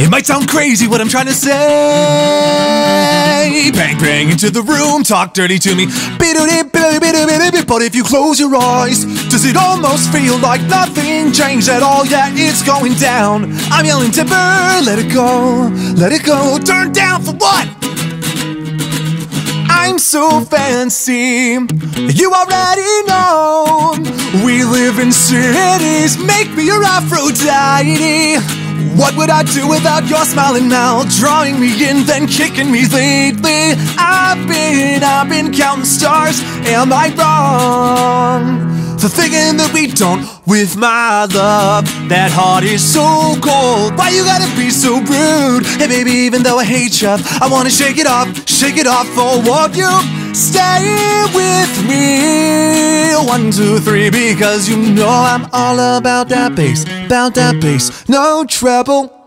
It might sound crazy what I'm trying to say. Bang, bang into the room, talk dirty to me. But if you close your eyes, does it almost feel like nothing changed at all? Yeah, it's going down. I'm yelling timber, let it go, let it go. Turn down for what? I'm so fancy. You already know. We live in cities. Make me your Aphrodite. What would I do without your smiling mouth? Drawing me in, then kicking me lately. I've been, I've been counting stars. Am I wrong? For thinking that we don't with my love. That heart is so cold. Why you gotta be so rude? Hey, baby, even though I hate you, I wanna shake it off, shake it off for what you stay with me. One, two, three, because you know I'm all about that bass, about that bass, no treble.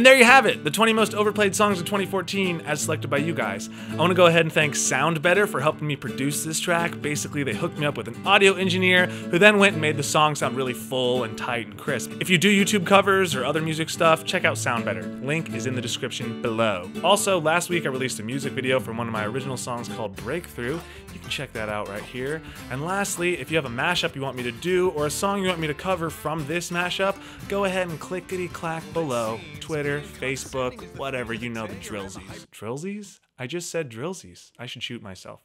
And there you have it, the 20 most overplayed songs of 2014 as selected by you guys. I want to go ahead and thank SoundBetter for helping me produce this track. Basically, they hooked me up with an audio engineer who then went and made the song sound really full and tight and crisp. If you do YouTube covers or other music stuff, check out SoundBetter. Link is in the description below. Also, last week I released a music video from one of my original songs called Breakthrough. You can check that out right here. And lastly, if you have a mashup you want me to do or a song you want me to cover from this mashup, go ahead and clickety clack below. Twitter, Facebook, whatever, you know the drillsies. Drillsies? I just said drillsies. I should shoot myself.